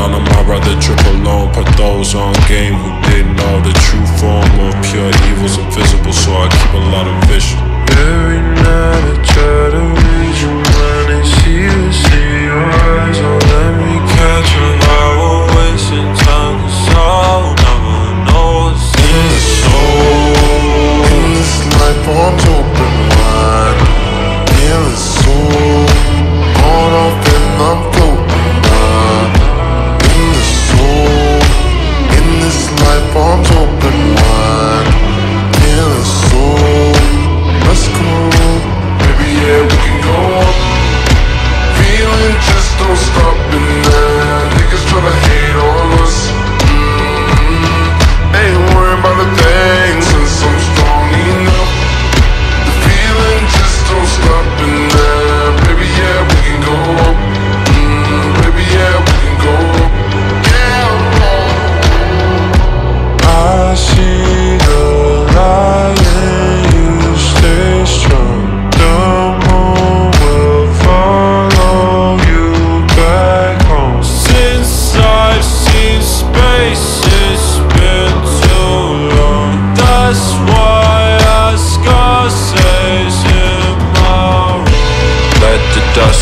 None. them, I'd rather trip alone Put those on game who didn't know the true form of pure evil's invisible So I keep a lot of vision, yeah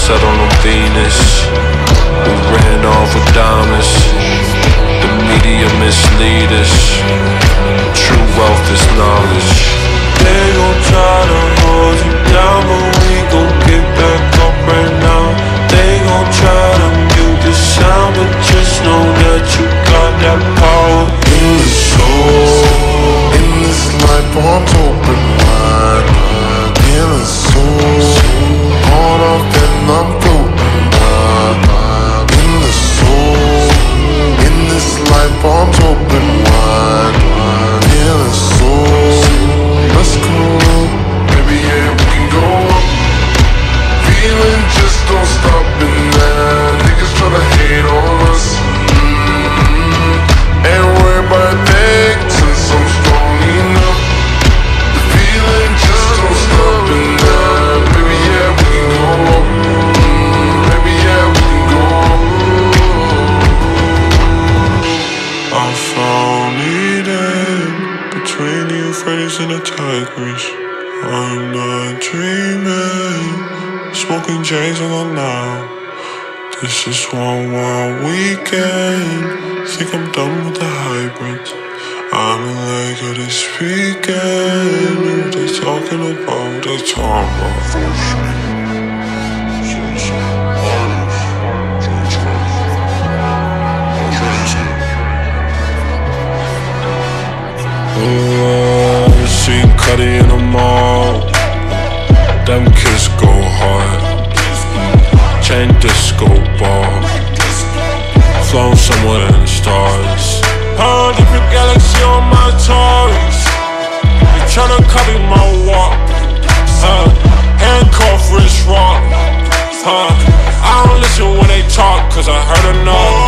settled on Venus. We ran off with diamonds. The media mislead us. In a tiger's. I'm not dreaming. Smoking J's all now. This is one wild weekend. Think I'm done with the hybrids. I'm in Lego this weekend. They talking about the time revolution. study in the mall. Them kids go hard. Chain disco ball. Flown somewhere in the stars. Whole different galaxy on my toys. They tryna copy my walk. Huh? Handcuff wrist rock. Huh? I don't listen when they talk, cause I heard enough.